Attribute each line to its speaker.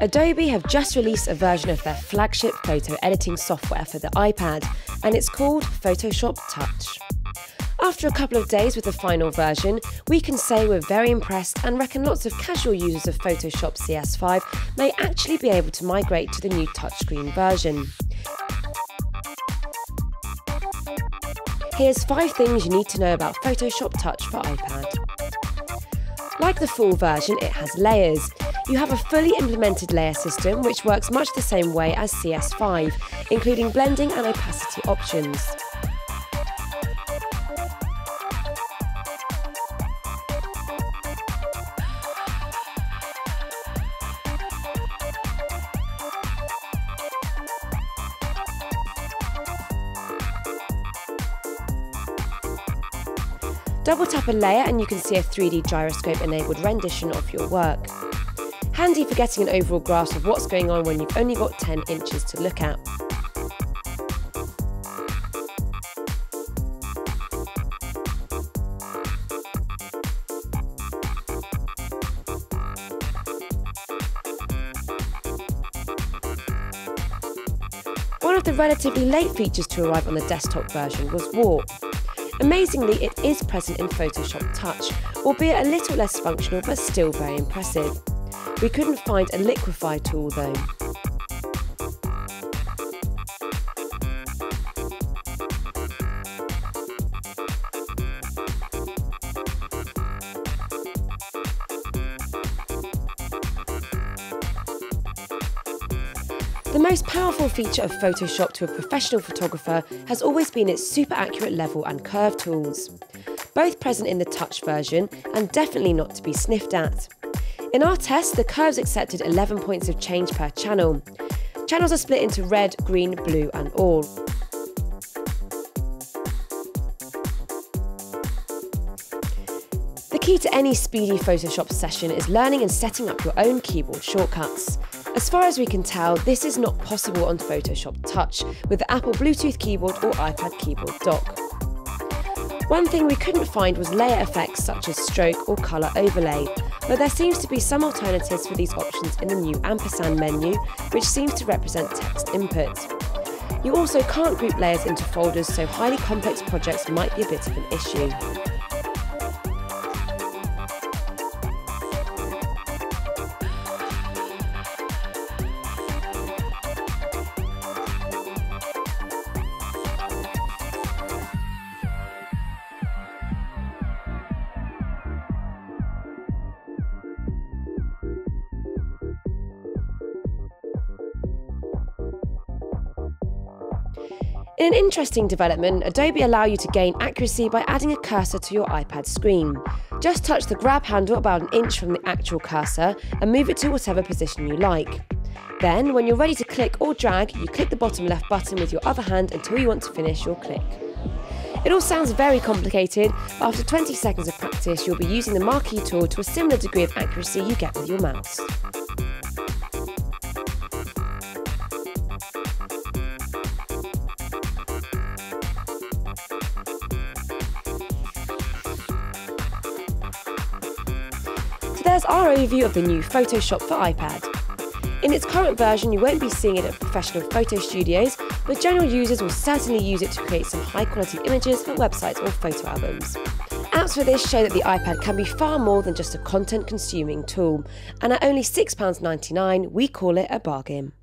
Speaker 1: Adobe have just released a version of their flagship photo editing software for the iPad, and it's called Photoshop Touch. After a couple of days with the final version, we can say we're very impressed and reckon lots of casual users of Photoshop CS5 may actually be able to migrate to the new touchscreen version. Here's 5 things you need to know about Photoshop Touch for iPad. Like the full version, it has layers. You have a fully implemented layer system which works much the same way as CS5, including blending and opacity options. Double tap a layer and you can see a 3D gyroscope enabled rendition of your work. Handy for getting an overall grasp of what's going on when you've only got 10 inches to look at. One of the relatively late features to arrive on the desktop version was Warp. Amazingly, it is present in Photoshop Touch, albeit a little less functional but still very impressive. We couldn't find a liquify tool though. The most powerful feature of Photoshop to a professional photographer has always been its super accurate level and curve tools. Both present in the touch version and definitely not to be sniffed at. In our test, the curves accepted 11 points of change per channel. Channels are split into red, green, blue and all. The key to any speedy Photoshop session is learning and setting up your own keyboard shortcuts. As far as we can tell, this is not possible on Photoshop Touch with the Apple Bluetooth keyboard or iPad keyboard dock. One thing we couldn't find was layer effects such as stroke or colour overlay, but there seems to be some alternatives for these options in the new ampersand menu, which seems to represent text input. You also can't group layers into folders, so highly complex projects might be a bit of an issue. In an interesting development, Adobe allow you to gain accuracy by adding a cursor to your iPad screen. Just touch the grab handle about an inch from the actual cursor and move it to whatever position you like. Then, when you're ready to click or drag, you click the bottom left button with your other hand until you want to finish your click. It all sounds very complicated, but after 20 seconds of practice, you'll be using the marquee tool to a similar degree of accuracy you get with your mouse. There's our overview of the new Photoshop for iPad. In its current version, you won't be seeing it at professional photo studios, but general users will certainly use it to create some high quality images for websites or photo albums. Apps for this show that the iPad can be far more than just a content consuming tool, and at only £6.99, we call it a bargain.